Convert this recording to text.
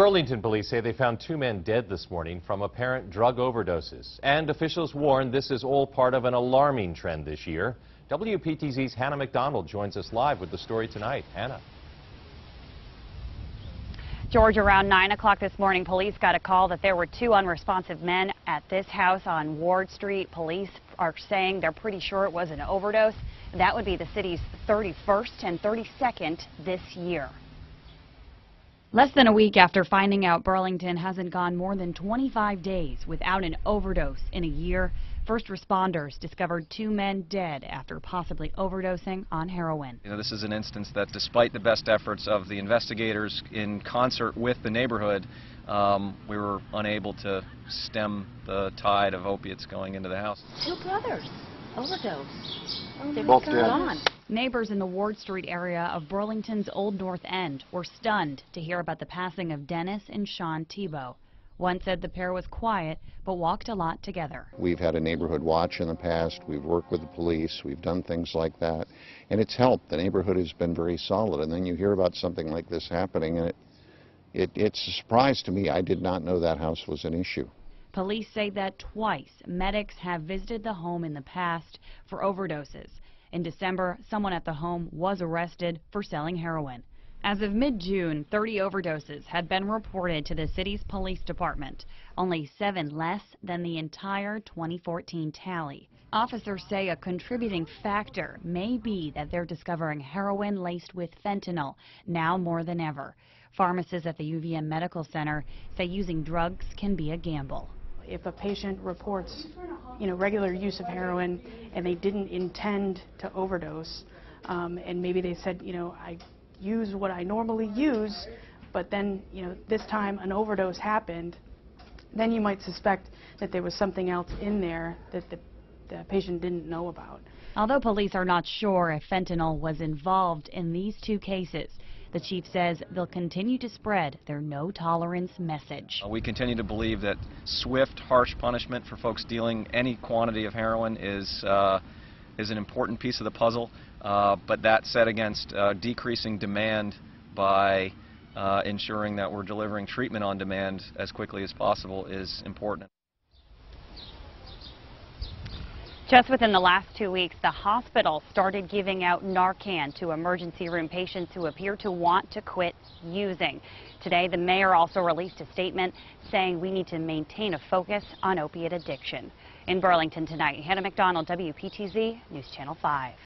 Burlington police say they found two men dead this morning from apparent drug overdoses. And officials warn this is all part of an alarming trend this year. WPTZ's Hannah McDonald joins us live with the story tonight. Hannah. George, around 9 o'clock this morning, police got a call that there were two unresponsive men at this house on Ward Street. Police are saying they're pretty sure it was an overdose. That would be the city's 31st and 32nd this year. Less than a week after finding out Burlington hasn't gone more than 25 days without an overdose in a year, first responders discovered two men dead after possibly overdosing on heroin. You know, this is an instance that despite the best efforts of the investigators in concert with the neighborhood, um, we were unable to stem the tide of opiates going into the house. Two brothers Oh, overdose. Oh, They're Both both dead. gone. Neighbors in the Ward Street area of Burlington's Old North End were stunned to hear about the passing of Dennis and Sean Thibault. One said the pair was quiet, but walked a lot together. We've had a neighborhood watch in the past, we've worked with the police, we've done things like that, and it's helped. The neighborhood has been very solid, and then you hear about something like this happening, and it, it, it's a surprise to me. I did not know that house was an issue. Police say that twice medics have visited the home in the past for overdoses. In December, someone at the home was arrested for selling heroin. As of mid-June, 30 overdoses had been reported to the city's police department, only seven less than the entire 2014 tally. Officers say a contributing factor may be that they're discovering heroin laced with fentanyl now more than ever. Pharmacists at the UVM Medical Center say using drugs can be a gamble. If a patient reports, you know, regular use of heroin and they didn't intend to overdose, um, and maybe they said, you know, I use what I normally use, but then, you know, this time an overdose happened, then you might suspect that there was something else in there that the, the patient didn't know about. Although police are not sure if fentanyl was involved in these two cases, the chief says they'll continue to spread their no tolerance message. Uh, We continue to believe that swift, harsh punishment for folks dealing any quantity of heroin is, uh, is an important piece of the puzzle, uh, but that set against uh, decreasing demand by uh, ensuring that we're delivering treatment on demand as quickly as possible is important. Just within the last two weeks, the hospital started giving out Narcan to emergency room patients who appear to want to quit using. Today, the mayor also released a statement saying we need to maintain a focus on opiate addiction. In Burlington tonight, Hannah McDonald, WPTZ News Channel 5.